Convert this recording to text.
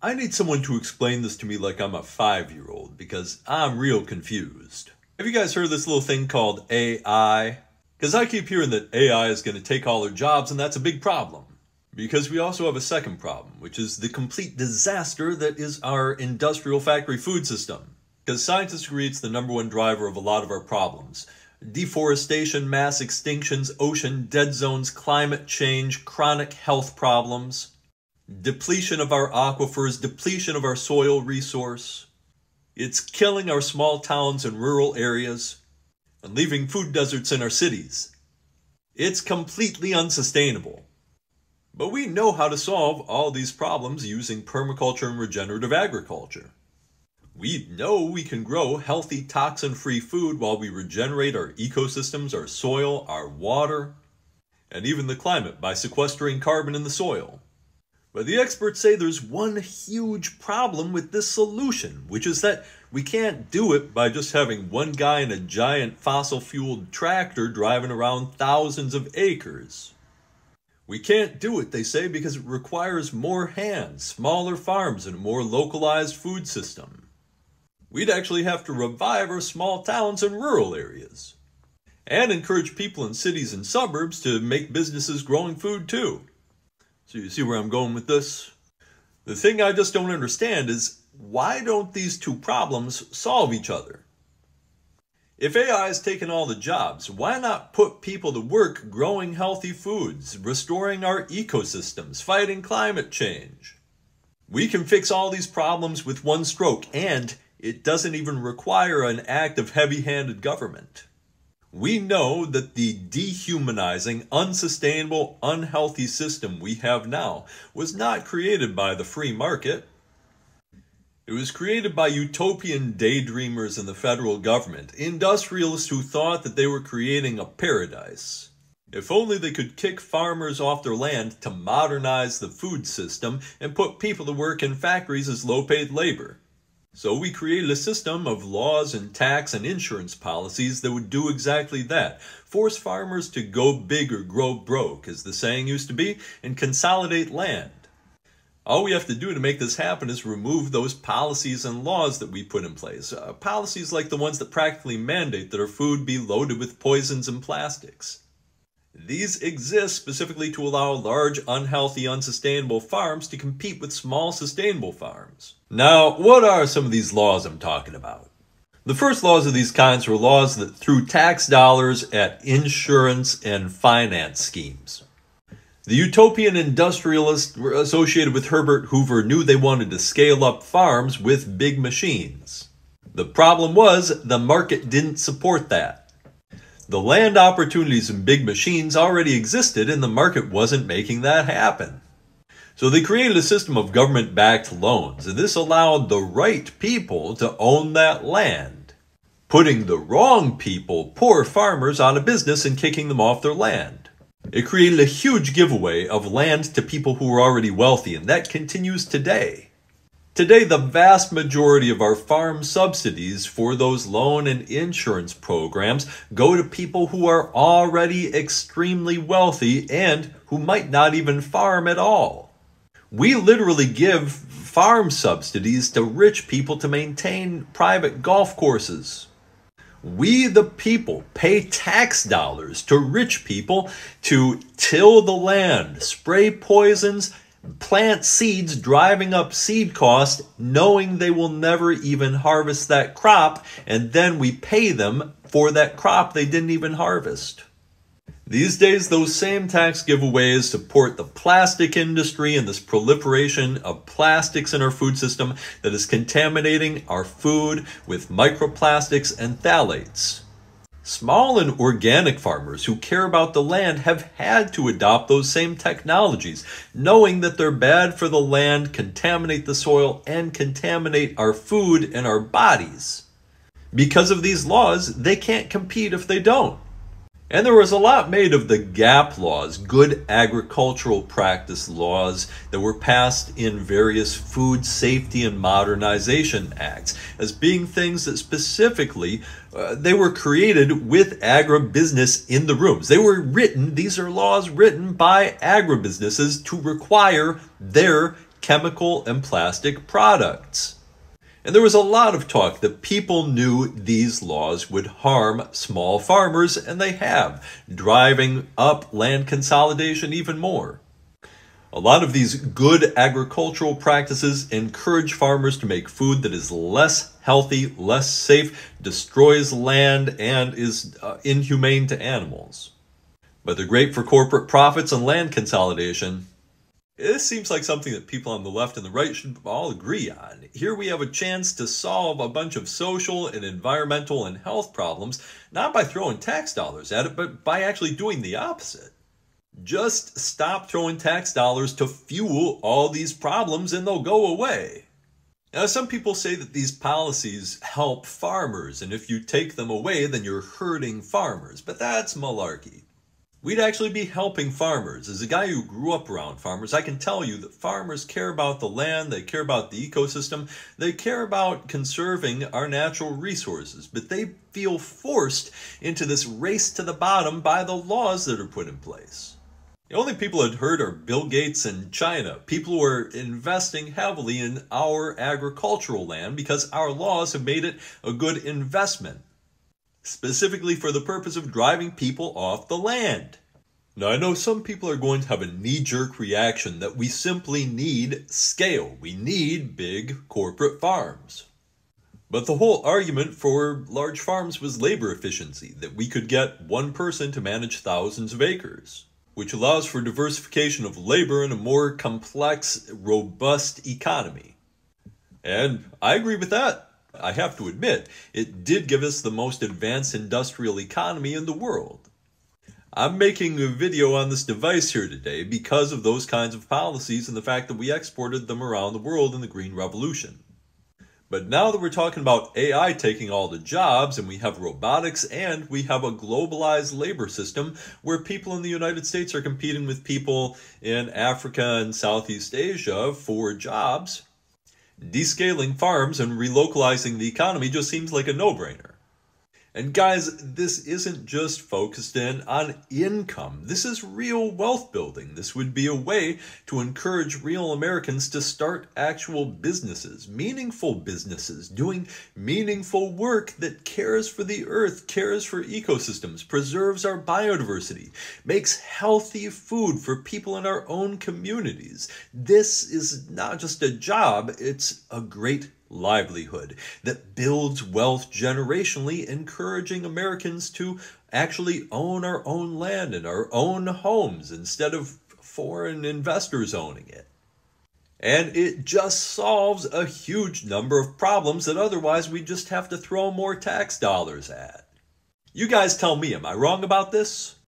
I need someone to explain this to me like I'm a five year old because I'm real confused. Have you guys heard this little thing called AI? Because I keep hearing that AI is going to take all our jobs, and that's a big problem. Because we also have a second problem, which is the complete disaster that is our industrial factory food system. Because scientists agree it's the number one driver of a lot of our problems deforestation, mass extinctions, ocean dead zones, climate change, chronic health problems depletion of our aquifers, depletion of our soil resource. It's killing our small towns and rural areas and leaving food deserts in our cities. It's completely unsustainable. But we know how to solve all these problems using permaculture and regenerative agriculture. We know we can grow healthy, toxin free food while we regenerate our ecosystems, our soil, our water, and even the climate by sequestering carbon in the soil. But the experts say there's one huge problem with this solution, which is that we can't do it by just having one guy in a giant fossil fueled tractor driving around thousands of acres. We can't do it, they say, because it requires more hands, smaller farms, and a more localized food system. We'd actually have to revive our small towns and rural areas. And encourage people in cities and suburbs to make businesses growing food too. So you see where I'm going with this? The thing I just don't understand is why don't these two problems solve each other? If AI has taken all the jobs, why not put people to work growing healthy foods, restoring our ecosystems, fighting climate change? We can fix all these problems with one stroke, and it doesn't even require an act of heavy handed government. We know that the dehumanizing, unsustainable, unhealthy system we have now was not created by the free market. It was created by utopian daydreamers in the federal government, industrialists who thought that they were creating a paradise. If only they could kick farmers off their land to modernize the food system and put people to work in factories as low paid labor. So we created a system of laws and tax and insurance policies that would do exactly that. Force farmers to go big or grow broke, as the saying used to be, and consolidate land. All we have to do to make this happen is remove those policies and laws that we put in place. Uh, policies like the ones that practically mandate that our food be loaded with poisons and plastics. These exist specifically to allow large, unhealthy, unsustainable farms to compete with small, sustainable farms. Now, what are some of these laws I'm talking about? The first laws of these kinds were laws that threw tax dollars at insurance and finance schemes. The utopian industrialists associated with Herbert Hoover knew they wanted to scale up farms with big machines. The problem was the market didn't support that. The land opportunities in big machines already existed and the market wasn't making that happen. So they created a system of government backed loans, and this allowed the right people to own that land, putting the wrong people, poor farmers, out of business and kicking them off their land. It created a huge giveaway of land to people who were already wealthy, and that continues today. Today, the vast majority of our farm subsidies for those loan and insurance programs go to people who are already extremely wealthy and who might not even farm at all. We literally give farm subsidies to rich people to maintain private golf courses. We, the people, pay tax dollars to rich people to till the land, spray poisons, plant seeds driving up seed cost knowing they will never even harvest that crop and then we pay them for that crop they didn't even harvest. These days, those same tax giveaways support the plastic industry and this proliferation of plastics in our food system that is contaminating our food with microplastics and phthalates. Small and organic farmers who care about the land have had to adopt those same technologies, knowing that they're bad for the land, contaminate the soil, and contaminate our food and our bodies. Because of these laws, they can't compete if they don't. And there was a lot made of the GAP laws, good agricultural practice laws, that were passed in various food safety and modernization acts, as being things that specifically uh, they were created with agribusiness in the rooms. They were written; these are laws written by agribusinesses to require their chemical and plastic products. And there was a lot of talk that people knew these laws would harm small farmers, and they have, driving up land consolidation even more. A lot of these good agricultural practices encourage farmers to make food that is less healthy, less safe, destroys land, and is uh, inhumane to animals. But they're great for corporate profits and land consolidation. This seems like something that people on the left and the right should all agree on. Here we have a chance to solve a bunch of social and environmental and health problems, not by throwing tax dollars at it, but by actually doing the opposite. Just stop throwing tax dollars to fuel all these problems and they'll go away. Now, some people say that these policies help farmers, and if you take them away, then you're hurting farmers, but that's malarkey. We'd actually be helping farmers. As a guy who grew up around farmers, I can tell you that farmers care about the land, they care about the ecosystem, they care about conserving our natural resources, but they feel forced into this race to the bottom by the laws that are put in place. The only people that heard are Bill Gates and China, people who are investing heavily in our agricultural land because our laws have made it a good investment, specifically for the purpose of driving people off the land. Now, I know some people are going to have a knee jerk reaction that we simply need scale. We need big corporate farms. But the whole argument for large farms was labor efficiency, that we could get one person to manage thousands of acres which allows for diversification of labor in a more complex, robust economy. And I agree with that. I have to admit, it did give us the most advanced industrial economy in the world. I'm making a video on this device here today because of those kinds of policies and the fact that we exported them around the world in the Green Revolution. But now that we're talking about AI taking all the jobs and we have robotics and we have a globalized labor system where people in the United States are competing with people in Africa and Southeast Asia for jobs, descaling farms and relocalizing the economy just seems like a no-brainer. And guys, this isn't just focused in on income. This is real wealth building. This would be a way to encourage real Americans to start actual businesses, meaningful businesses, doing meaningful work that cares for the earth, cares for ecosystems, preserves our biodiversity, makes healthy food for people in our own communities. This is not just a job, it's a great livelihood that builds wealth generationally, encouraging Americans to actually own our own land and our own homes instead of foreign investors owning it. And it just solves a huge number of problems that otherwise we just have to throw more tax dollars at. You guys tell me, am I wrong about this?